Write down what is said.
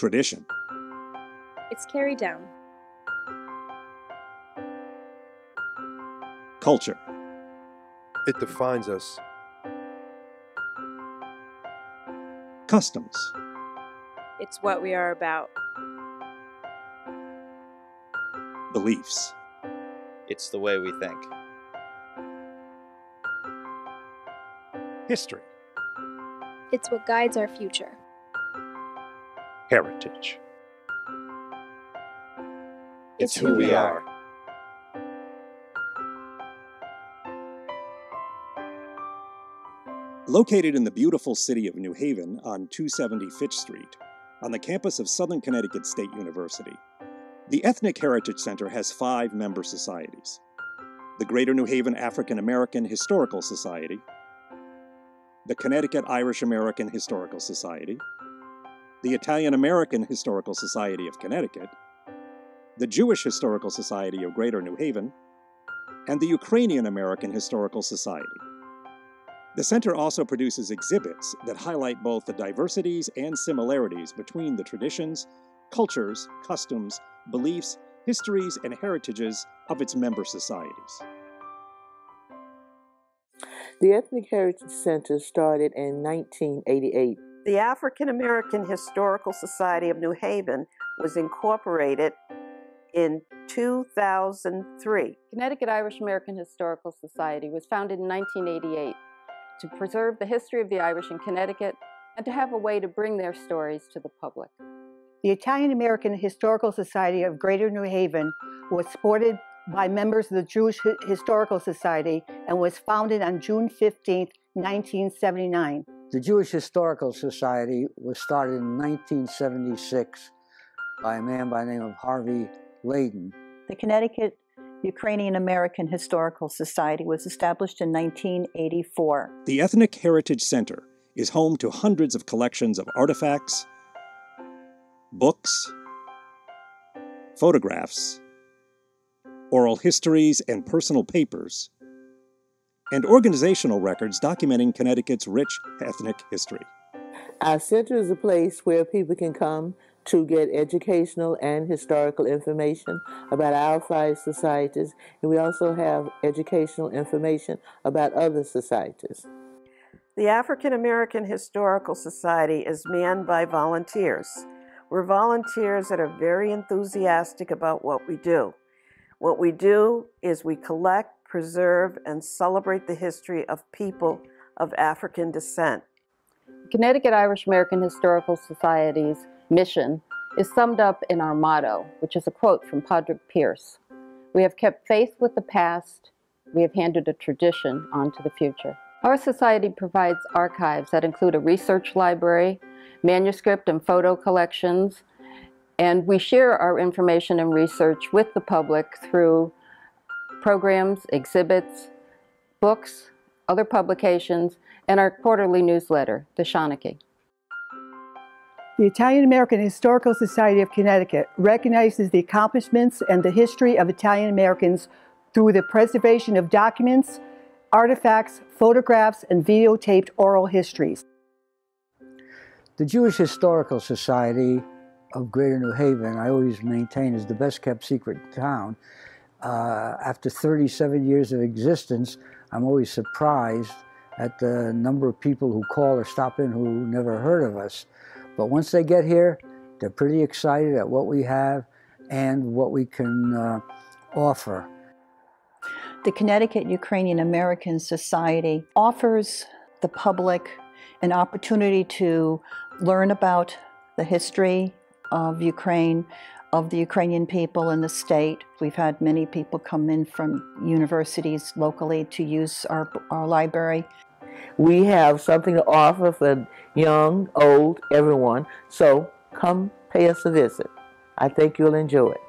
Tradition. It's carried down. Culture. It defines us. Customs. It's what we are about. Beliefs. It's the way we think. History. It's what guides our future. Heritage. It's who we are. Located in the beautiful city of New Haven on 270 Fitch Street, on the campus of Southern Connecticut State University, the Ethnic Heritage Center has five member societies the Greater New Haven African American Historical Society, the Connecticut Irish American Historical Society, the Italian American Historical Society of Connecticut, the Jewish Historical Society of Greater New Haven, and the Ukrainian American Historical Society. The center also produces exhibits that highlight both the diversities and similarities between the traditions, cultures, customs, beliefs, histories, and heritages of its member societies. The Ethnic Heritage Center started in 1988. The African American Historical Society of New Haven was incorporated in 2003. Connecticut Irish American Historical Society was founded in 1988 to preserve the history of the Irish in Connecticut and to have a way to bring their stories to the public. The Italian American Historical Society of Greater New Haven was supported by members of the Jewish Historical Society and was founded on June 15, 1979. The Jewish Historical Society was started in 1976 by a man by the name of Harvey Layden. The Connecticut Ukrainian American Historical Society was established in 1984. The Ethnic Heritage Center is home to hundreds of collections of artifacts, books, photographs, oral histories and personal papers, and organizational records documenting Connecticut's rich ethnic history. Our center is a place where people can come to get educational and historical information about our five societies, and we also have educational information about other societies. The African American Historical Society is manned by volunteers. We're volunteers that are very enthusiastic about what we do. What we do is we collect, preserve, and celebrate the history of people of African descent. Connecticut Irish American Historical Society's mission is summed up in our motto, which is a quote from Padraig Pearse. We have kept faith with the past, we have handed a tradition on to the future. Our society provides archives that include a research library, manuscript and photo collections, and we share our information and research with the public through programs, exhibits, books, other publications, and our quarterly newsletter, The Shanachie. The Italian American Historical Society of Connecticut recognizes the accomplishments and the history of Italian Americans through the preservation of documents, artifacts, photographs, and videotaped oral histories. The Jewish Historical Society of Greater New Haven, I always maintain, is the best kept secret in town. Uh, after 37 years of existence, I'm always surprised at the number of people who call or stop in who never heard of us. But once they get here, they're pretty excited at what we have and what we can uh, offer. The Connecticut Ukrainian American Society offers the public an opportunity to learn about the history of Ukraine, of the Ukrainian people in the state. We've had many people come in from universities locally to use our, our library. We have something to offer for young, old, everyone. So come pay us a visit. I think you'll enjoy it.